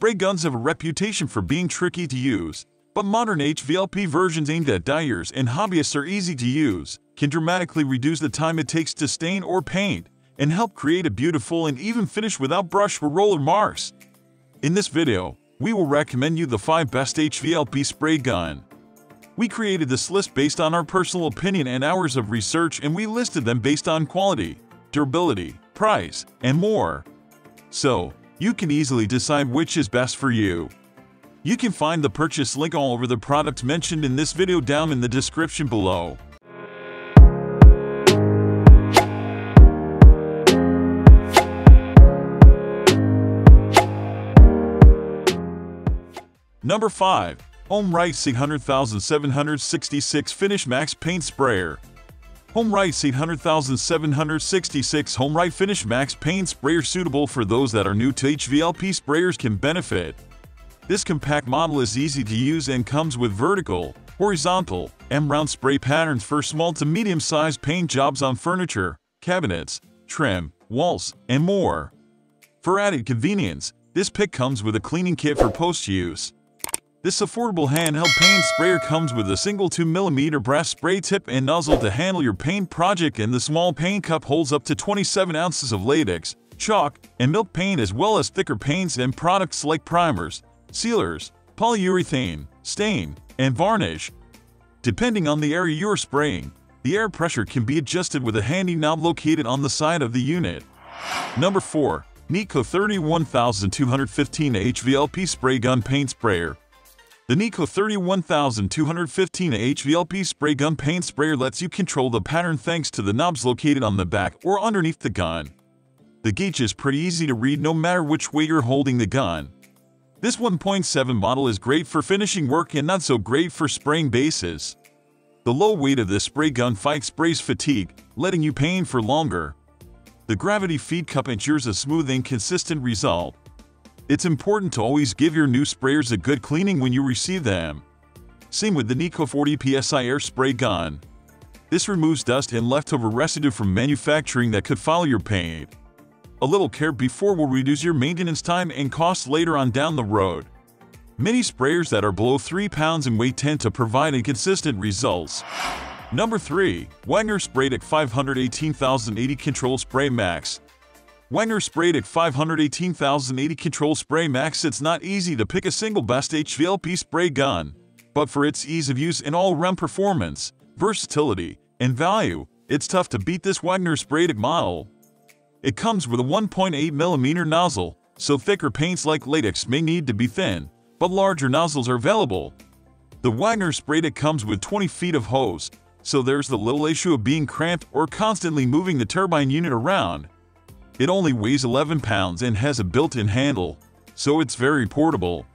spray guns have a reputation for being tricky to use, but modern HVLP versions aimed at dyers and hobbyists are easy to use, can dramatically reduce the time it takes to stain or paint, and help create a beautiful and even finish without brush or roller marks. In this video, we will recommend you the 5 best HVLP spray gun. We created this list based on our personal opinion and hours of research and we listed them based on quality, durability, price, and more. So, you can easily decide which is best for you. You can find the purchase link all over the product mentioned in this video down in the description below. Number 5. HomeRight 800766 Finish Max Paint Sprayer HomeRight 800766 HomeRight Finish Max Paint Sprayer suitable for those that are new to HVLP sprayers can benefit. This compact model is easy to use and comes with vertical, horizontal, and round spray patterns for small to medium-sized paint jobs on furniture, cabinets, trim, walls, and more. For added convenience, this pick comes with a cleaning kit for post-use. This affordable handheld paint sprayer comes with a single 2mm brass spray tip and nozzle to handle your paint project and the small paint cup holds up to 27 ounces of latex, chalk, and milk paint as well as thicker paints and products like primers, sealers, polyurethane, stain, and varnish. Depending on the area you're spraying, the air pressure can be adjusted with a handy knob located on the side of the unit. Number 4. NEIKO 31215 HVLP Spray Gun Paint Sprayer the NEIKO 31215 HVLP spray gun paint sprayer lets you control the pattern thanks to the knobs located on the back or underneath the gun. The gauge is pretty easy to read no matter which way you're holding the gun. This 1.7 model is great for finishing work and not so great for spraying bases. The low weight of this spray gun fights sprays fatigue, letting you paint for longer. The gravity feed cup ensures a smooth and consistent result. It's important to always give your new sprayers a good cleaning when you receive them. Same with the NEIKO 40 PSI air spray gun. This removes dust and leftover residue from manufacturing that could foul your paint. A little care before will reduce your maintenance time and costs later on down the road. Many sprayers that are below 3 pounds in weight tend to provide inconsistent results. Number 3. Wagner Spraytech 518080 Control Spray Max Wagner at 518080 Control Spray Max It's not easy to pick a single best HVLP spray gun, but for its ease of use and all-round performance, versatility, and value, it's tough to beat this Wagner Spraytech model. It comes with a 1.8mm nozzle, so thicker paints like latex may need to be thin, but larger nozzles are available. The Wagner Spraytech comes with 20 feet of hose, so there's the little issue of being cramped or constantly moving the turbine unit around. It only weighs 11 pounds and has a built-in handle, so it's very portable.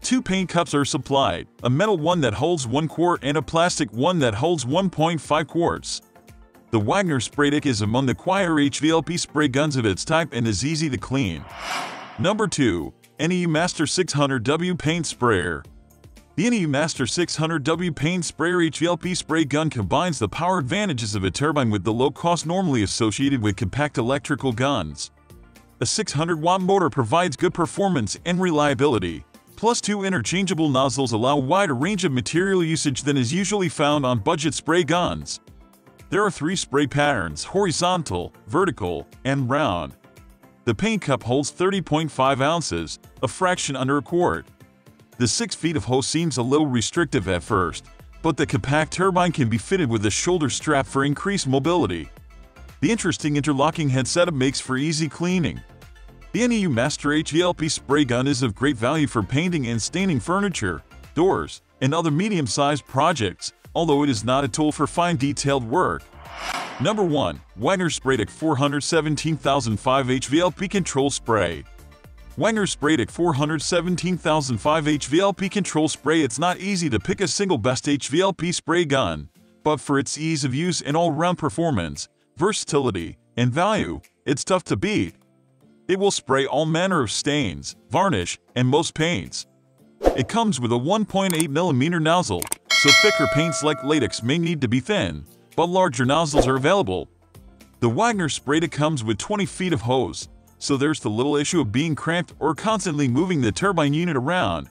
Two paint cups are supplied, a metal one that holds 1 quart and a plastic one that holds 1.5 quarts. The Wagner Spraytech is among the quieter HVLP spray guns of its type and is easy to clean. Number 2. NEU Master 600W Paint Sprayer the NEU Master 600W Paint Sprayer HVLP spray gun combines the power advantages of a turbine with the low cost normally associated with compact electrical guns. A 600-watt motor provides good performance and reliability, plus two interchangeable nozzles allow a wider range of material usage than is usually found on budget spray guns. There are three spray patterns, horizontal, vertical, and round. The paint cup holds 30.5 ounces, a fraction under a quart. The 6 feet of hose seems a little restrictive at first, but the compact turbine can be fitted with a shoulder strap for increased mobility. The interesting interlocking head setup makes for easy cleaning. The NEU Master HVLP spray gun is of great value for painting and staining furniture, doors, and other medium-sized projects, although it is not a tool for fine detailed work. Number 1. Wagner Spraytech 417005 HVLP Control Spray Wagner Spraytech 417005 HVLP Control Spray It's not easy to pick a single best HVLP spray gun, but for its ease of use and all-round performance, versatility, and value, it's tough to beat. It will spray all manner of stains, varnish, and most paints. It comes with a 1.8mm nozzle, so thicker paints like latex may need to be thin, but larger nozzles are available. The Wagner Spraytech comes with 20 feet of hose, so there's the little issue of being cramped or constantly moving the turbine unit around.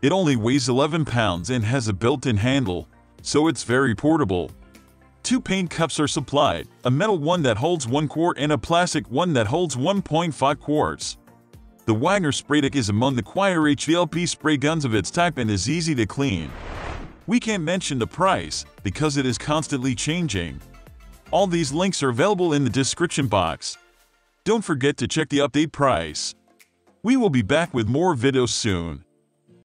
It only weighs 11 pounds and has a built-in handle, so it's very portable. Two paint cups are supplied, a metal one that holds 1 quart and a plastic one that holds 1.5 quarts. The Wagner Spraytech is among the quieter HVLP spray guns of its type and is easy to clean. We can't mention the price, because it is constantly changing. All these links are available in the description box. Don't forget to check the update price. We will be back with more videos soon.